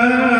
Hãy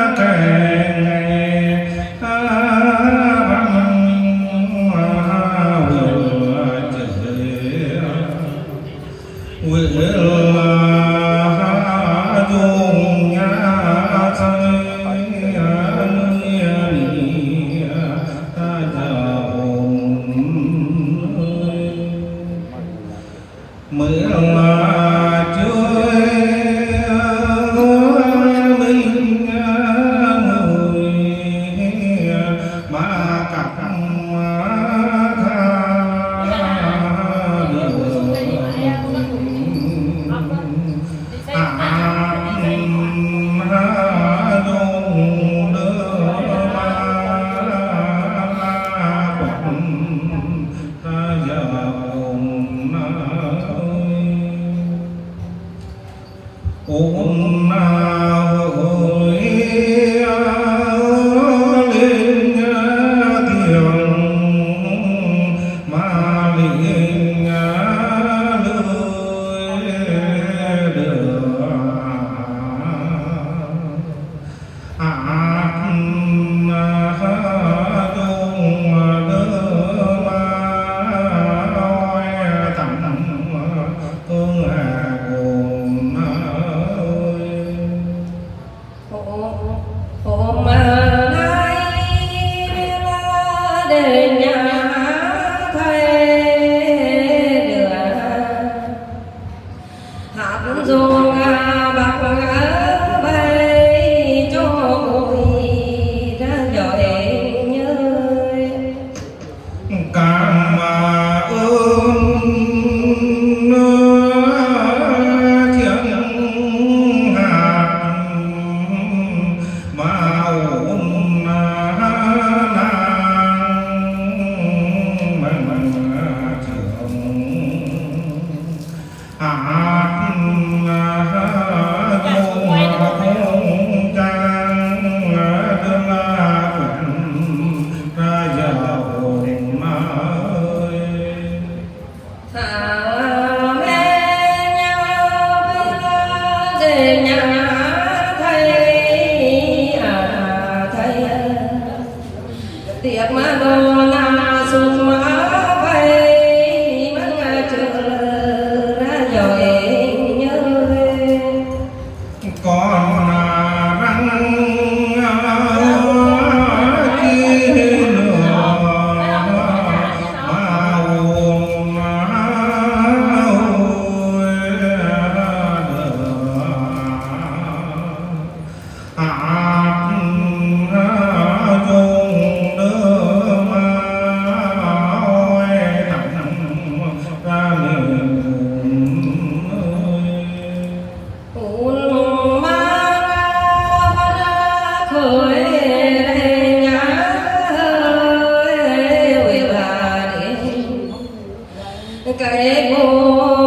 cho kênh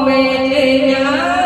Ghiền Mì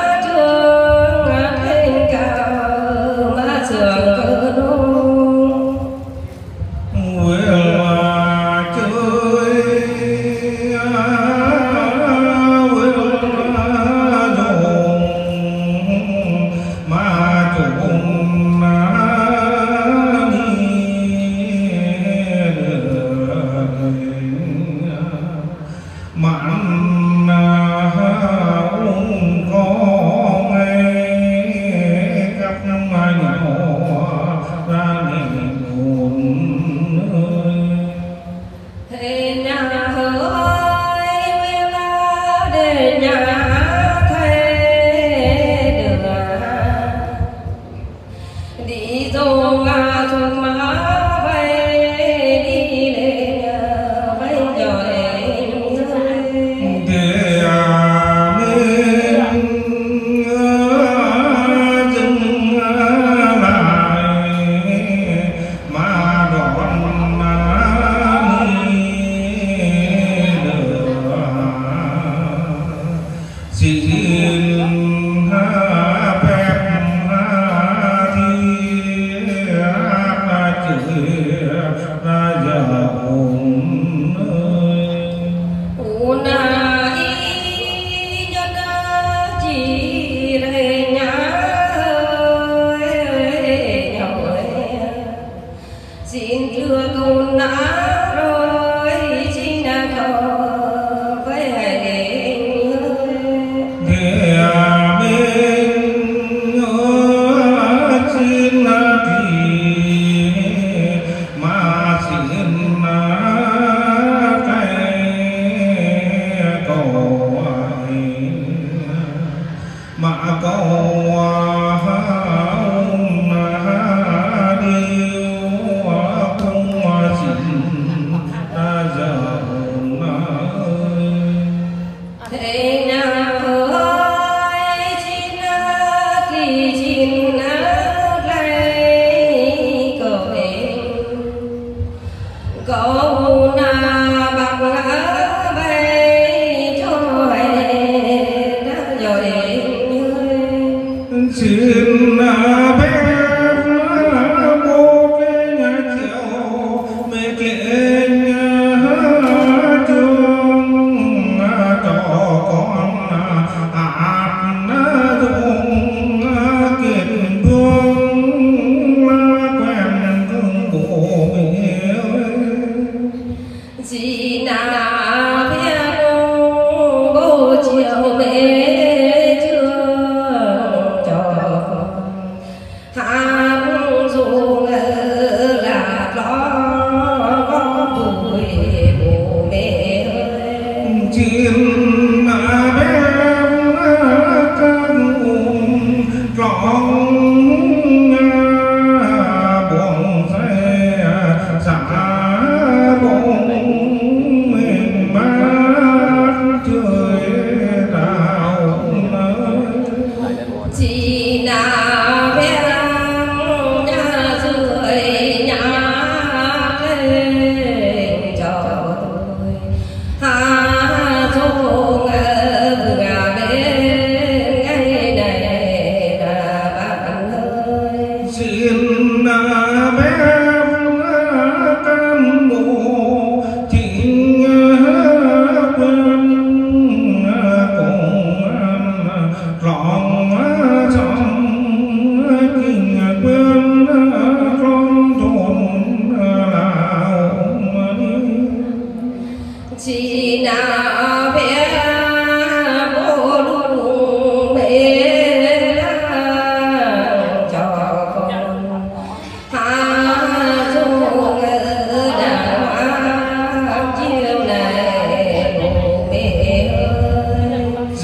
Amém.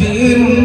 firme.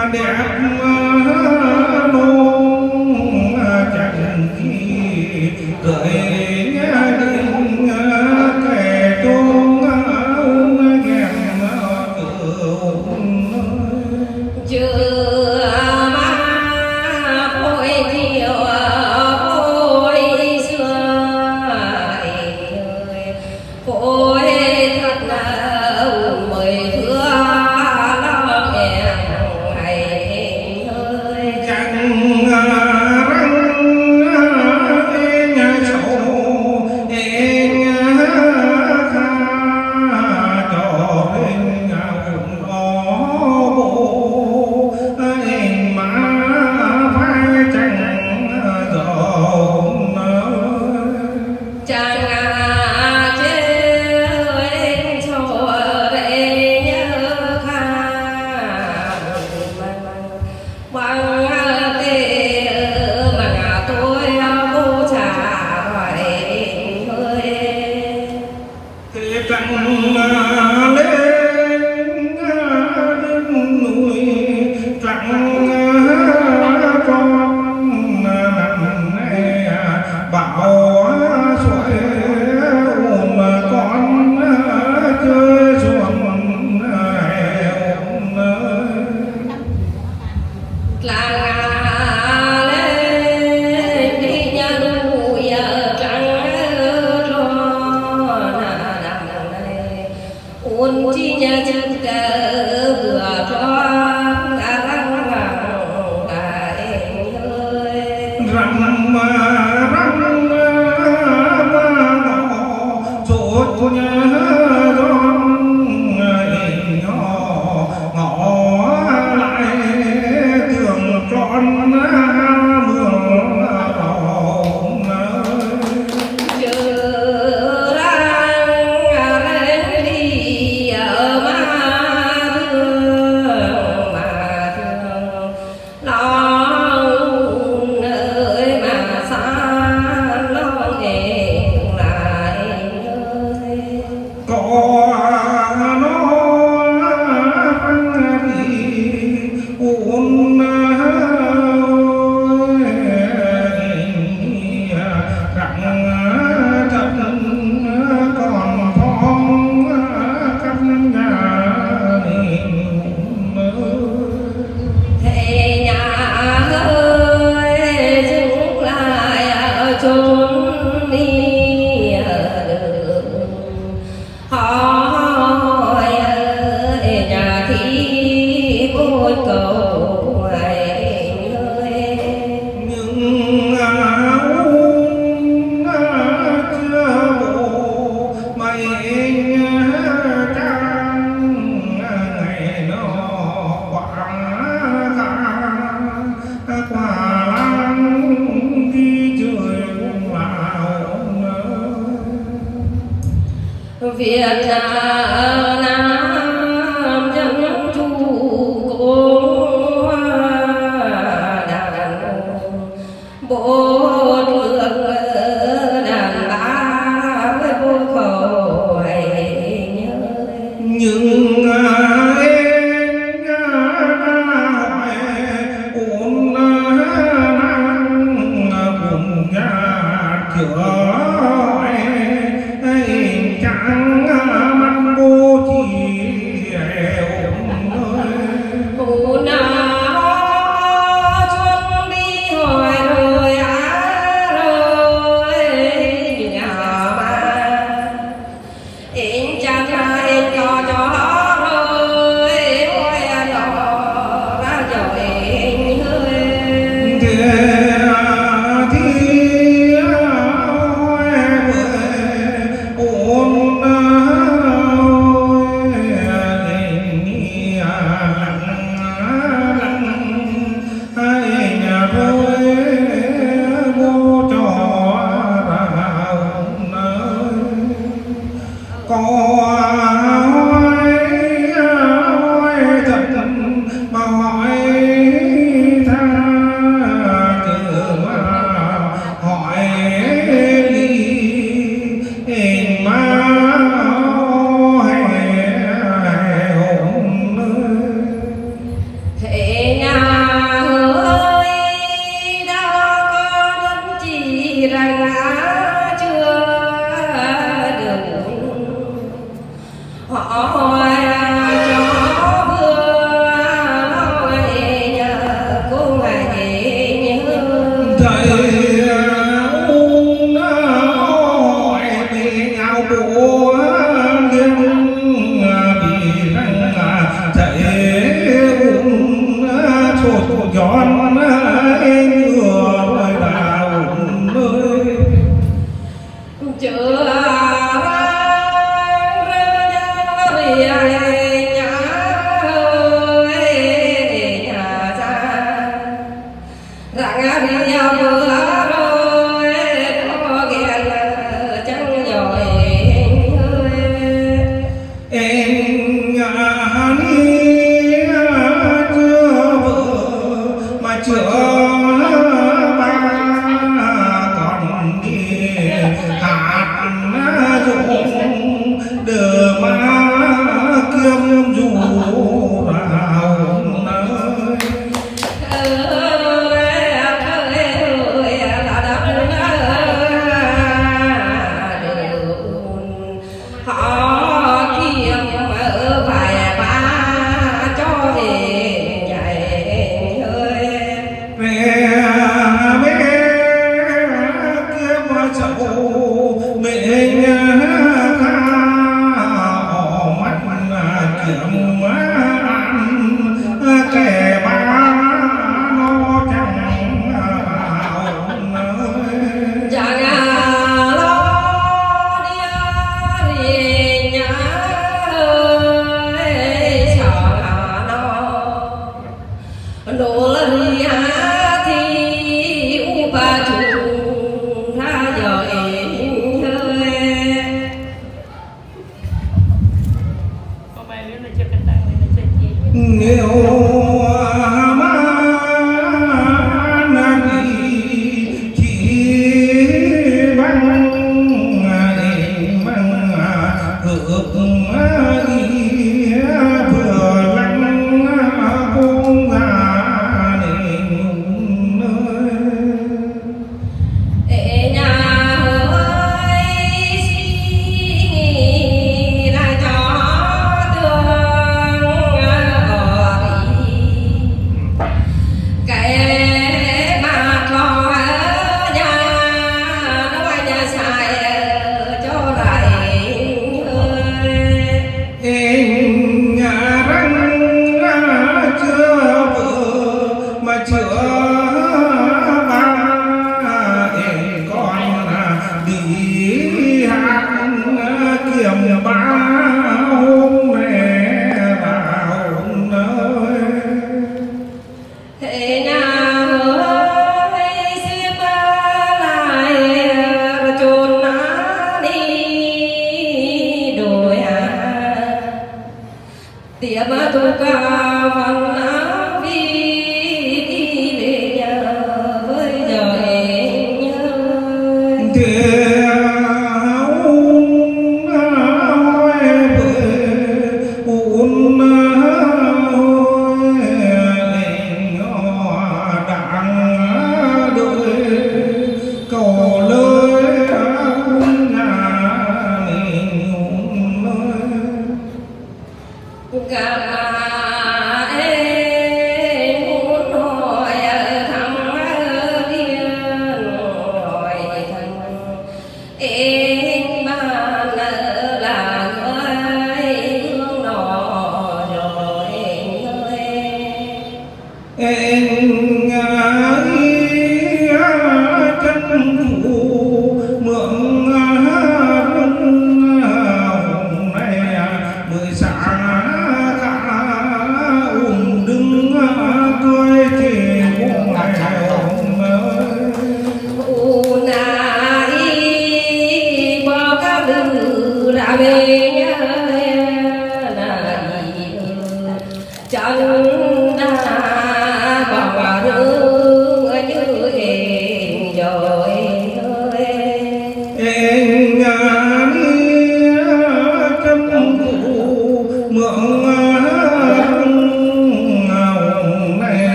মানে আপনি Vietnam. 就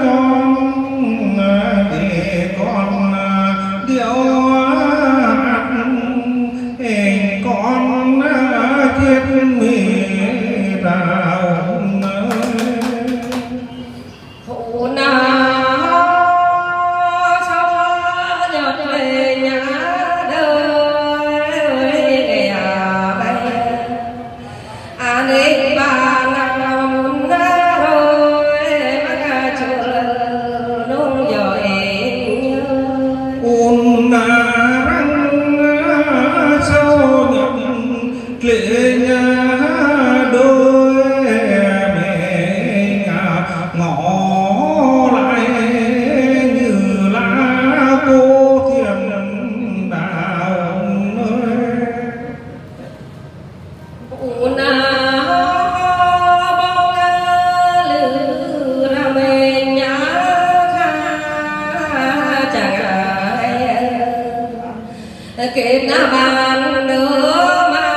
con bàn nữa mà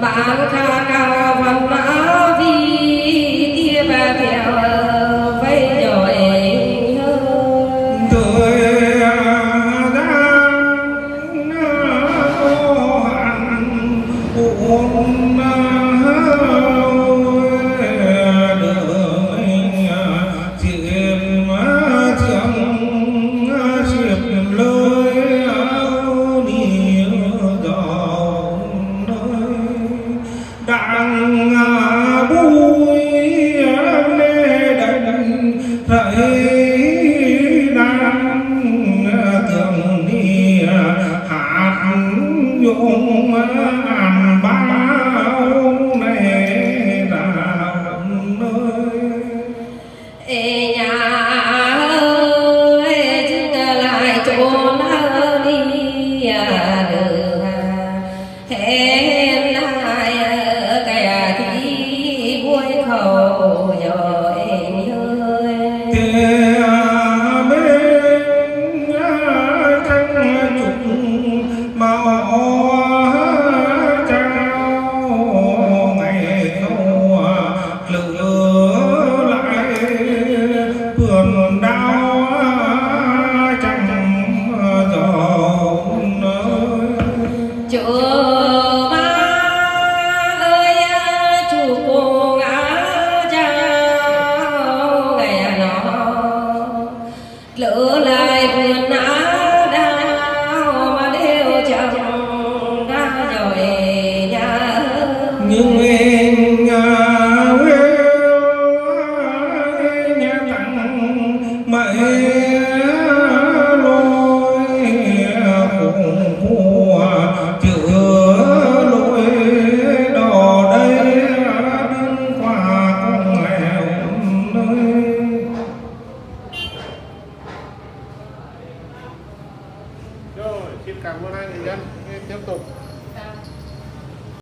bán khá cao văn mã vi tia bà theo